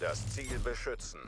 Das Ziel beschützen.